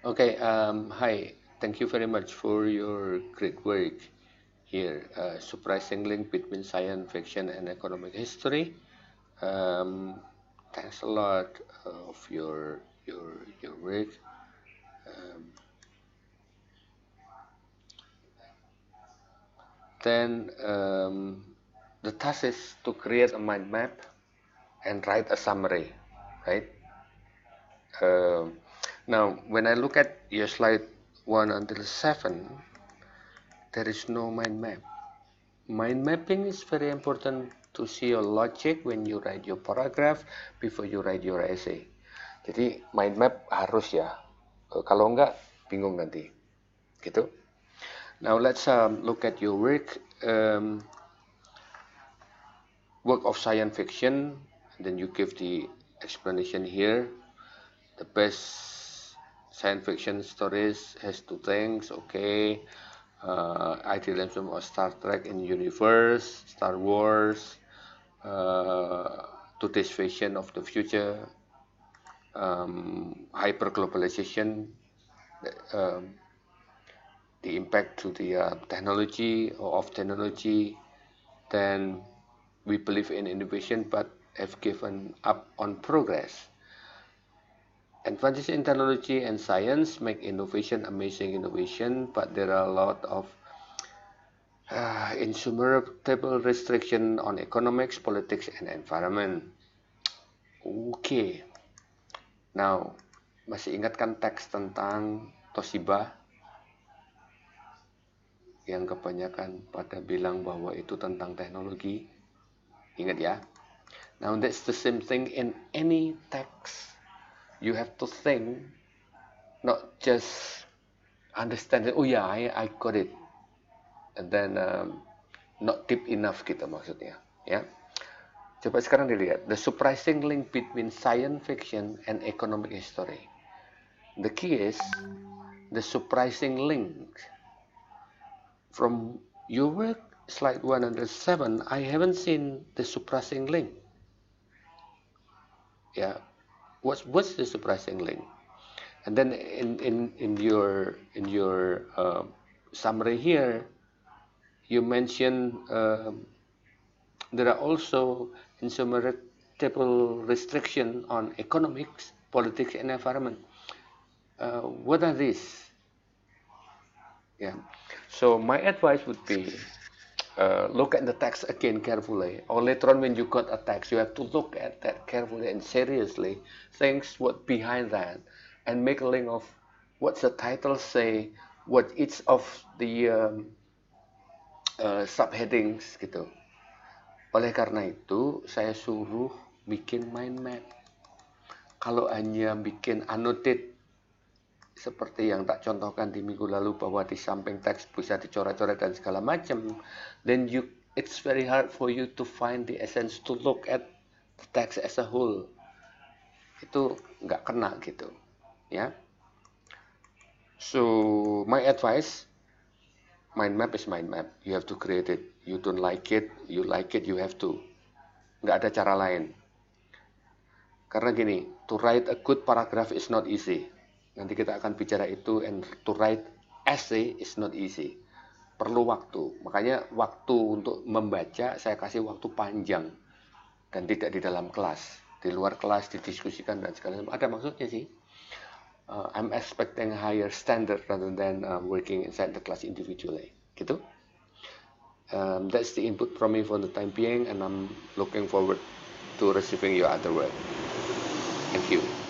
Okay, um, hi. Thank you very much for your great work here. Uh, surprising link between science fiction and economic history. Um, thanks a lot of your your your work. Um, then um, the task is to create a mind map and write a summary, right? Uh, now, when I look at your slide 1 until 7, there is no mind map. Mind mapping is very important to see your logic when you write your paragraph before you write your essay. Jadi mind map harus ya. Uh, kalau enggak bingung nanti. Gitu. Now let's um, look at your work. Um, work of science fiction. And then you give the explanation here. The best science fiction stories has two things. Okay. Uh, idealism of Star Trek in universe, Star Wars, uh, today's vision of the future, um, hyperglobalization, um, the impact to the uh, technology or of technology, then we believe in innovation but have given up on progress. Advances in technology and science make innovation amazing innovation, but there are a lot of uh, insurmountable restriction on economics, politics, and environment. Okay. now masih ingatkan teks tentang Toshiba yang kebanyakan pada bilang bahwa itu tentang teknologi. Ingat ya. Now that's the same thing in any text. You have to think, not just understand. Oh yeah, I, I got it. And then um, not deep enough gitu maksudnya. Ya. Coba sekarang dilihat the surprising link between science fiction and economic history. The key is the surprising link from your work, slide 107, I haven't seen the surprising link. Yeah, what's what's the surprising link? And then in in in your in your uh, summary here, you mention uh, there are also insurmountable restriction on economics, politics, and environment. Uh, what are these? Yeah. So my advice would be uh, look at the text again carefully. Or later on when you got a text, you have to look at that carefully and seriously. Think what behind that and make a link of what's the title say, what each of the um, uh, subheadings gitu. Oleh karena itu, saya suruh bikin mind map. Kalau hanya bikin annotate seperti yang tak contohkan di minggu lalu bahwa di samping teks bisa dicoret-coret dan segala macam, then you it's very hard for you to find the essence to look at the text as a whole. Itu nggak kena gitu, ya. So my advice, mind map is mind map. You have to create it. You don't like it, you like it, you have to. Nggak ada cara lain. Karena gini, to write a good paragraph is not easy Nanti kita akan bicara itu and to write essay is not easy. Perlu waktu. Makanya waktu untuk membaca saya kasih waktu panjang dan tidak di dalam kelas. Di luar kelas didiskusikan dan segala macam. Ada maksudnya sih. Uh, I'm expecting higher standard rather than uh, working inside the class individually. Gitu. Um, that's the input from me for the time being and I'm looking forward to receiving your other work. Thank you.